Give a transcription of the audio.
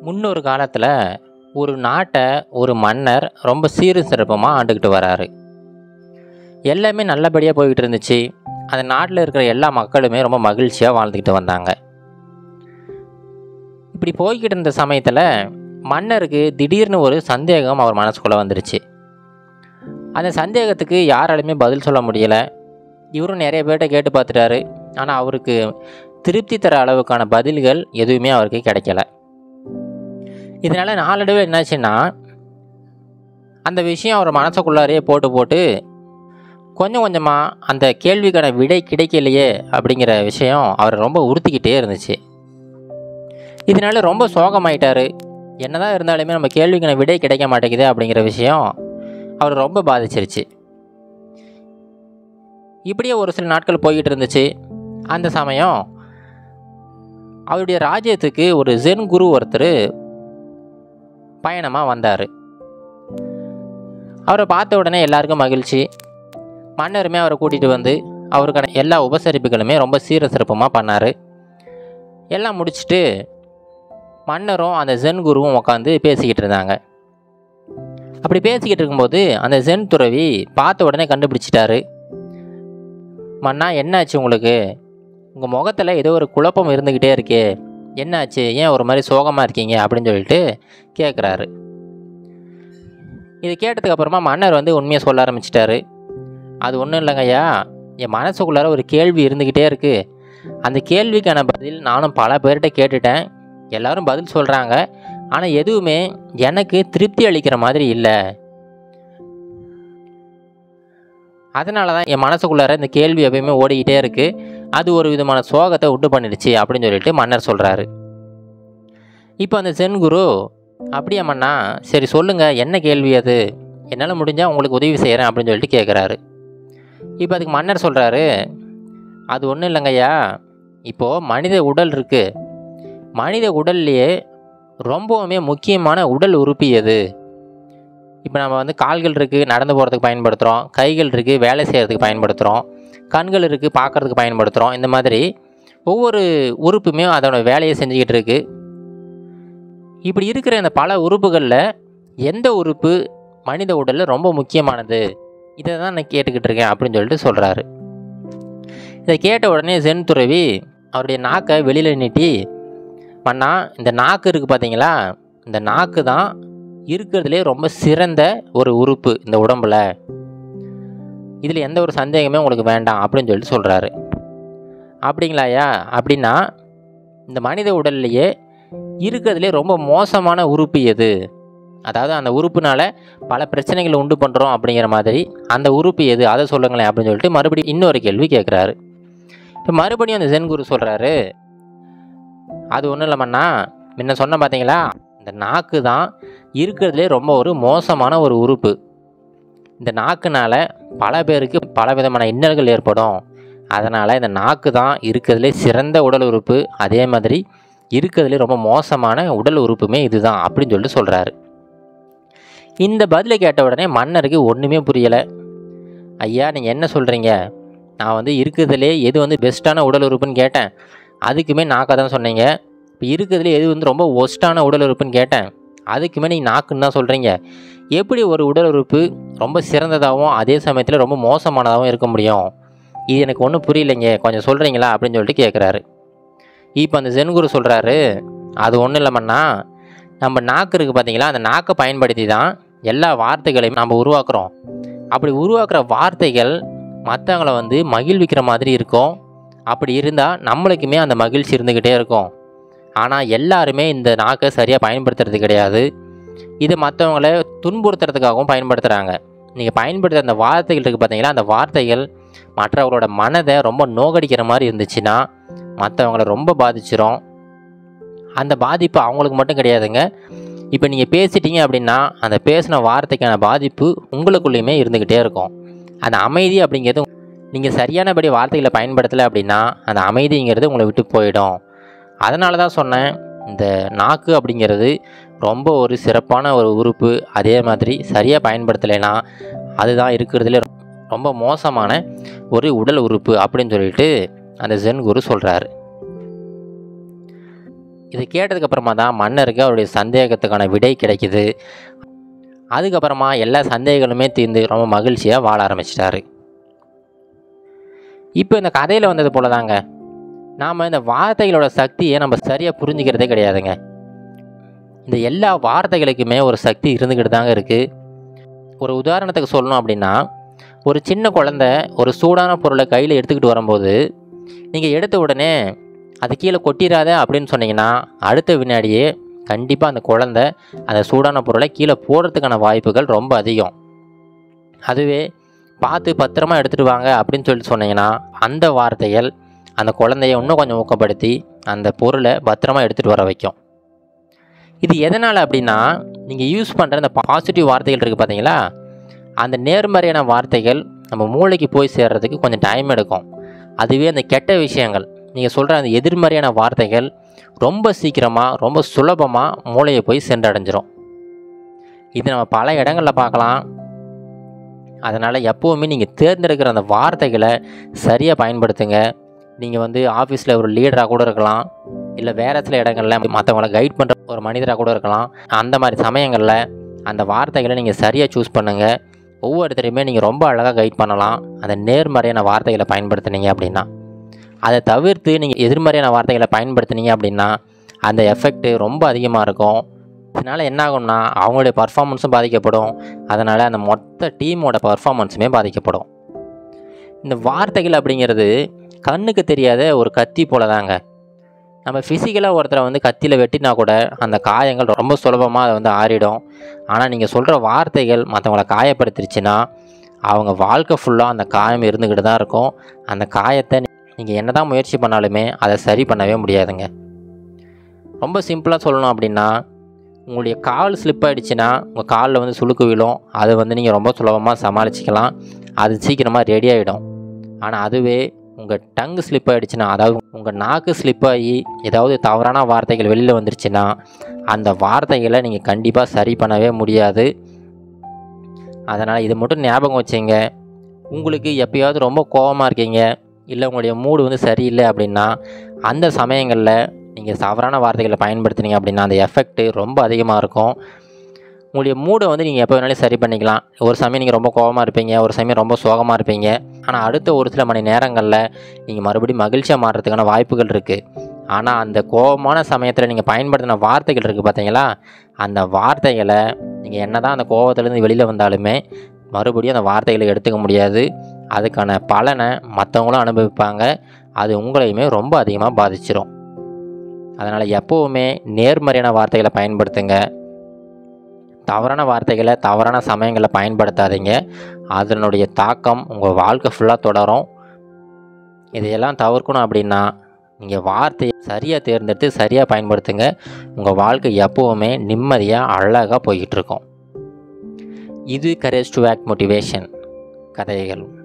முன்னொரு காலத்தில் ஒரு நாட்டை ஒரு மன்னர் ரொம்ப சீரு சிறப்பமாக ஆண்டுக்கிட்டு வராரு. எல்லாமே நல்லபடியாக போய்கிட்டு இருந்துச்சு. அந்த நாட்டில் இருக்கிற எல்லா மக்களுமே ரொம்ப மகிழ்ச்சியாக வாழ்ந்துக்கிட்டு வந்தாங்க. இப்படி போய்கிட்டு இருந்த சமயத்தில் மன்னருக்கு திடீர்னு ஒரு சந்தேகம் அவர் மனசுக்குள்ளே வந்துடுச்சு அந்த சந்தேகத்துக்கு யாராலுமே பதில் சொல்ல முடியலை. இவரும் நிறைய பேர்கிட்ட கேட்டு பார்த்துட்டாரு. ஆனால் அவருக்கு திருப்தி தர அளவுக்கான பதில்கள் எதுவுமே அவருக்கு கிடைக்கல. இதனால் நாளடைவில் என்னாச்சுன்னா அந்த விஷயம் அவர் மனசுக்குள்ளாரையே போட்டு போட்டு கொஞ்சம் கொஞ்சமாக அந்த கேள்விக்கான விடை கிடைக்கலையே அப்படிங்கிற விஷயம் அவரை ரொம்ப உறுத்திக்கிட்டே இருந்துச்சு. இதனால ரொம்ப சோகமாயிட்டார். என்னதான் இருந்தாலுமே நம்ம கேள்விக்கான விடை கிடைக்க மாட்டேங்குது அப்படிங்கிற விஷயம் அவர் ரொம்ப பாதிச்சிருச்சு. இப்படியே ஒரு சில நாட்கள் போய்கிட்டு இருந்துச்சு. அந்த சமயம் அவருடைய ராஜ்யத்துக்கு ஒரு ஜென் குரு ஒருத்தர் பயணமாக வந்தார். அவரை பார்த்த உடனே எல்லாருக்கும் மகிழ்ச்சி. மன்னருமே அவரை கூட்டிகிட்டு வந்து அவருக்கான எல்லா உபசரிப்புகளுமே ரொம்ப சீர சிறப்பமாக பண்ணார். எல்லாம் முடிச்சுட்டு மன்னரும் அந்த ஜென் குருவும் உட்காந்து பேசிக்கிட்டு இருந்தாங்க. அப்படி பேசிக்கிட்டு இருக்கும்போது அந்த ஜென் துறவி பார்த்த உடனே கண்டுபிடிச்சிட்டாரு. மன்னா என்னாச்சு உங்களுக்கு? உங்கள் முகத்தில் ஏதோ ஒரு குழப்பம் இருந்துக்கிட்டே இருக்கே. என்னாச்சு? ஏன் ஒரு மாதிரி சோகமாக இருக்கீங்க? அப்படின்னு சொல்லிட்டு கேட்குறாரு இது கேட்டதுக்கப்புறமா மன்னர் வந்து உண்மையை சொல்ல ஆரம்பிச்சிட்டாரு. அது ஒன்றும் இல்லைங்கய்யா என் மனசுக்குள்ளார ஒரு கேள்வி இருந்துக்கிட்டே இருக்குது அந்த கேள்விக்கான பதில் நானும் பல பேர்கிட்ட கேட்டுட்டேன். எல்லாரும் பதில் சொல்கிறாங்க ஆனால் எதுவுமே எனக்கு திருப்தி அளிக்கிற மாதிரி இல்லை. அதனால தான் என் மனசுக்குள்ளார இந்த கேள்வி எப்பயுமே ஓடிக்கிட்டே இருக்குது அது ஒரு விதமான சோகத்தை உண்டு பண்ணிடுச்சு அப்படின்னு சொல்லிட்டு மன்னர் சொல்கிறாரு இப்போ அந்த சென் குரு அப்படியா மன்னா சரி சொல்லுங்கள் என்ன கேள்வி அது? என்னால் முடிஞ்சால் உங்களுக்கு உதவி செய்கிறேன் அப்படின்னு சொல்லிட்டு கேட்குறாரு இப்போ அதுக்கு மன்னர் சொல்கிறாரு அது ஒன்றும் இல்லைங்கய்யா இப்போது மனித உடல் இருக்குது மனித உடல்லையே ரொம்பவுமே முக்கியமான உடல் உறுப்பு எது? இப்போ நம்ம வந்து கால்கள் இருக்குது நடந்து போகிறதுக்கு பயன்படுத்துகிறோம் கைகள் இருக்குது வேலை செய்கிறதுக்கு பயன்படுத்துகிறோம் கண்கள் இருக்குது பார்க்குறதுக்கு பயன்படுத்துகிறோம் இந்த மாதிரி ஒவ்வொரு உறுப்புமே அதோட வேலையை செஞ்சுக்கிட்டு இருக்கு. இப்படி இருக்கிற இந்த பல உறுப்புகளில் எந்த உறுப்பு மனித உடலில் ரொம்ப முக்கியமானது? இதை தான் நான் கேட்டுக்கிட்டு இருக்கேன் அப்படின்னு சொல்லிட்டு சொல்கிறாரு இதை கேட்ட உடனே சென் துறவி அவருடைய நாக்கை வெளியில் நீட்டி மண்ணா இந்த நாக்கு இருக்குது பார்த்தீங்களா இந்த நாக்கு தான் இருக்கிறதுலே ரொம்ப சிறந்த ஒரு உறுப்பு இந்த உடம்பில். இதில் எந்த ஒரு சந்தேகமே உங்களுக்கு வேண்டாம் அப்படின்னு சொல்லிட்டு சொல்கிறாரு அப்படிங்களாயா அப்படின்னா இந்த மனித உடல்லையே இருக்கிறதுலே ரொம்ப மோசமான உறுப்பு எது? அதாவது அந்த உறுப்புனால பல பிரச்சனைகளை உண்டு பண்ணுறோம் அப்படிங்கிற மாதிரி அந்த உறுப்பு எது? அதை சொல்லுங்களேன் அப்படின்னு சொல்லிட்டு மறுபடியும் இன்னொரு கேள்வி கேட்குறாரு. இப்போ மறுபடியும் அந்த ஜென் குரு சொல்கிறாரு அது ஒன்றும் இல்லைம்மண்ணா முன்ன சொன்ன பார்த்தீங்களா இந்த நாக்கு தான் இருக்கிறதுலே ரொம்ப ஒரு மோசமான ஒரு உறுப்பு. இந்த நாக்குனால் பல பேருக்கு பல விதமான இன்னல்கள் ஏற்படும். அதனால் இந்த நாக்கு தான் இருக்கிறதுலே சிறந்த உடல் உறுப்பு. அதே மாதிரி இருக்கிறதுலே ரொம்ப மோசமான உடல் உறுப்புமே இதுதான் அப்படின்னு சொல்லிட்டு சொல்கிறாரு இந்த பதிலை கேட்ட உடனே மன்னருக்கு ஒன்றுமே புரியலை. ஐயா நீங்கள் என்ன சொல்கிறீங்க நான் வந்து இருக்கிறதுலே எது வந்து பெஸ்ட்டான உடல் உறுப்புன்னு கேட்டேன். அதுக்குமே நாக்கை தான் சொன்னீங்க. இப்போ இருக்கிறதுலே எது வந்து ரொம்ப ஒஸ்ட்டான உடல் உறுப்புன்னு கேட்டேன். அதுக்குமே நீங்கள் நாக்குன்னு தான் சொல்கிறீங்க எப்படி ஒரு உடல் உறுப்பு ரொம்ப சிறந்ததாகவும் அதே சமயத்தில் ரொம்ப மோசமானதாகவும் இருக்க முடியும்? இது எனக்கு ஒன்றும் புரியலைங்க. கொஞ்சம் சொல்கிறீங்களா அப்படின்னு சொல்லிட்டு கேட்குறாரு இப்போ அந்த ஜென்குரு சொல்கிறாரு அது ஒன்றும் இல்லாமண்ணா நம்ம நாக்கு இருக்குது பார்த்தீங்களா அந்த நாக்கை பயன்படுத்தி தான் எல்லா வார்த்தைகளையும் நம்ம உருவாக்குறோம். அப்படி உருவாக்குற வார்த்தைகள் மற்றவங்கள வந்து மகிழ்விக்கிற மாதிரி இருக்கும். அப்படி இருந்தால் நம்மளுக்குமே அந்த மகிழ்ச்சி இருந்துக்கிட்டே இருக்கும். ஆனால் எல்லாருமே இந்த நாக்கை சரியாக பயன்படுத்துறது கிடையாது. இது மற்றவங்கள துன்புறுத்துறதுக்காகவும் பயன்படுத்துகிறாங்க நீங்கள் பயன்படுத்துகிற அந்த வார்த்தைகள் இருக்குது பார்த்தீங்களா அந்த வார்த்தைகள் மற்றவங்களோட மனதை ரொம்ப நோகடிக்கிற மாதிரி இருந்துச்சுன்னா மற்றவங்கள ரொம்ப பாதிச்சிரும். அந்த பாதிப்பு அவங்களுக்கு மட்டும் கிடையாதுங்க. இப்போ நீங்கள் பேசிட்டீங்க அப்படின்னா அந்த பேசின வார்த்தைக்கான பாதிப்பு உங்களுக்குள்ளேயுமே இருந்துக்கிட்டே இருக்கும். அந்த அமைதி அப்படிங்கிறது நீங்கள் சரியானபடி வார்த்தைகளை பயன்படுத்தலை அப்படின்னா அந்த அமைதிங்கிறது உங்களை விட்டு போயிடும். அதனால தான் சொன்னேன் இந்த நாக்கு அப்படிங்கிறது ரொம்ப ஒரு சிறப்பான ஒரு உறுப்பு. அதே மாதிரி சரியாக பயன்படுத்தலைன்னா அதுதான் இருக்கிறதுல ரொம்ப மோசமான ஒரு உடல் உறுப்பு அப்படின்னு சொல்லிட்டு அந்த ஜென் குரு சொல்கிறாரு இது கேட்டதுக்கப்புறமா தான் மன்னருக்கு அவருடைய சந்தேகத்துக்கான விடை கிடைக்குது. அதுக்கப்புறமா எல்லா சந்தேகங்களுமே தீர்ந்து ரொம்ப மகிழ்ச்சியாக வாழ ஆரம்பிச்சிட்டாரு. இப்போ இந்த கதையில் வந்தது போல தாங்க நாம் இந்த வார்த்தைகளோட சக்தியை நம்ம சரியாக புரிஞ்சுக்கிறதே கிடையாதுங்க. இந்த எல்லா வார்த்தைகளுக்குமே ஒரு சக்தி இருந்துக்கிட்டு தாங்க இருக்குது ஒரு உதாரணத்துக்கு சொல்லணும் அப்படின்னா ஒரு சின்ன குழந்தை ஒரு சூடான பொருளை கையில் எடுத்துக்கிட்டு வரும்போது நீங்கள் எடுத்த உடனே அது கீழே கொட்டிடாத அப்படின்னு சொன்னீங்கன்னா அடுத்த வினாடியே கண்டிப்பாக அந்த குழந்தை அந்த சூடான பொருளை கீழே போடுறதுக்கான வாய்ப்புகள் ரொம்ப அதிகம். அதுவே பார்த்து பத்திரமா எடுத்துகிட்டு வாங்க அப்படின்னு சொல்லிட்டு சொன்னீங்கன்னா அந்த வார்த்தைகள் அந்த குழந்தைய இன்னும் கொஞ்சம் ஊக்கப்படுத்தி அந்த பொருளை பத்திரமா எடுத்துகிட்டு வர வைக்கும். இது எதனால் அப்படின்னா நீங்கள் யூஸ் பண்ணுற அந்த பாசிட்டிவ் வார்த்தைகள் இருக்குது பார்த்தீங்களா அந்த நேர்மறையான வார்த்தைகள் நம்ம மூளைக்கு போய் சேர்றதுக்கு கொஞ்சம் டைம் எடுக்கும். அதுவே அந்த கெட்ட விஷயங்கள் நீங்கள் சொல்கிற அந்த எதிர்மறையான வார்த்தைகள் ரொம்ப சீக்கிரமாக ரொம்ப சுலபமாக மூளையை போய் சென்றடைஞ்சிரும். இது நம்ம பல இடங்களில் பார்க்கலாம் அதனால் எப்போவுமே நீங்கள் தேர்ந்தெடுக்கிற அந்த வார்த்தைகளை சரியாக பயன்படுத்துங்க. நீங்கள் வந்து ஆஃபீஸில் ஒரு லீடராக கூட இருக்கலாம். இல்லை வேறு சில இடங்களில் மற்றவங்கள கைட் பண்ணுற ஒரு மனிதராக கூட இருக்கலாம். அந்த மாதிரி சமயங்களில் அந்த வார்த்தைகளை நீங்கள் சரியாக சூஸ் பண்ணுங்கள் ஒவ்வொருத்தரையுமே நீங்கள் ரொம்ப அழகாக கைட் பண்ணலாம். அந்த நேர்மறையான வார்த்தைகளை பயன்படுத்துனீங்க அப்படின்னா. அதை தவிர்த்து நீங்கள் எதிர்மறையான வார்த்தைகளை பயன்படுத்துனீங்க அப்படின்னா அந்த எஃபெக்ட்டு ரொம்ப அதிகமாக இருக்கும். இதனால் என்ன ஆகும்னா அவங்களுடைய பர்ஃபாமன்ஸும் பாதிக்கப்படும். அதனால் அந்த மொத்த டீமோட பர்ஃபார்மன்ஸுமே பாதிக்கப்படும். இந்த வார்த்தைகள் அப்படிங்கிறது கண்ணுக்கு தெரியாத ஒரு கத்தி போல தாங்க நம்ம ஃபிசிக்கலாக ஒருத்தரை வந்து கத்தியில் வெட்டினா கூட அந்த காயங்கள் ரொம்ப சுலபமாக அதை வந்து ஆறிடும். ஆனால் நீங்கள் சொல்கிற வார்த்தைகள் மற்றவங்கள காயப்படுத்திருச்சுன்னா அவங்க வாழ்க்கை ஃபுல்லாக அந்த காயம் இருந்துக்கிட்டு தான் இருக்கும். அந்த காயத்தை நீங்கள் என்ன தான் முயற்சி பண்ணாலுமே அதை சரி பண்ணவே முடியாதுங்க. ரொம்ப சிம்பிளாக சொல்லணும் அப்படின்னா உங்களுடைய கால் ஸ்லிப் ஆகிடுச்சின்னா உங்கள் காலில் வந்து சுழுக்கு விழும். அதை வந்து நீங்கள் ரொம்ப சுலபமாக சமாளிச்சிக்கலாம். அது சீக்கிரமாக ரெடி ஆகிடும் ஆனால் அதுவே உங்கள் டங்கு ஸ்லிப் ஆகிடுச்சுன்னா அதாவது உங்கள் நாக்கு ஸ்லிப் ஆகி ஏதாவது தவறான வார்த்தைகள் வெளியில் வந்துருச்சுன்னா அந்த வார்த்தைகளை நீங்கள் கண்டிப்பாக சரி பண்ணவே முடியாது. அதனால் இது மட்டும் ஞாபகம் வச்சுங்க. உங்களுக்கு எப்பயாவது ரொம்ப கோபமாக இருக்கீங்க இல்லை உங்களுடைய மூடு வந்து சரியில்லை அப்படின்னா அந்த சமயங்களில் நீங்கள் தவறான வார்த்தைகளை பயன்படுத்துனீங்க அப்படின்னா அந்த எஃபெக்ட்டு ரொம்ப அதிகமாக இருக்கும். உங்களுடைய மூடை வந்து நீங்கள் எப்போ வேணாலும் சரி பண்ணிக்கலாம். ஒரு சமயம் நீங்கள் ரொம்ப கோபமாக இருப்பீங்க ஒரு சமயம் ரொம்ப சோகமாக இருப்பீங்க. ஆனால் அடுத்த ஒரு சில மணி நேரங்களில் நீங்கள் மறுபடியும் மகிழ்ச்சியாக மாறுறதுக்கான வாய்ப்புகள் இருக்குது ஆனால் அந்த கோபமான சமயத்தில் நீங்கள் பயன்படுத்தின வார்த்தைகள் இருக்குது பார்த்தீங்களா அந்த வார்த்தைகளை நீங்கள் என்ன தான் அந்த கோபத்துலேருந்து வெளியில் வந்தாலுமே மறுபடியும் அந்த வார்த்தைகளை எடுத்துக்க முடியாது. அதுக்கான பலனை மற்றவங்களும் அனுபவிப்பாங்க. அது உங்களையுமே ரொம்ப அதிகமாக பாதிச்சிடும் அதனால் எப்போவுமே நேர்மறையான வார்த்தைகளை பயன்படுத்துங்க. தவறான வார்த்தைகளை தவறான சமயங்களை பயன்படுத்தாதீங்க. அதனுடைய தாக்கம் உங்கள் வாழ்க்கை ஃபுல்லாக தொடரும். இதையெல்லாம் தவிர்க்கணும் அப்படின்னா நீங்கள் வார்த்தையை சரியாக தேர்ந்தெடுத்து சரியாக பயன்படுத்துங்க. உங்கள் வாழ்க்கை எப்போவுமே நிம்மதியாக அழகாக போய்கிட்டு இருக்கும். இது கரேஜ் டு ஆக்ட் மோட்டிவேஷன் கதைகள்.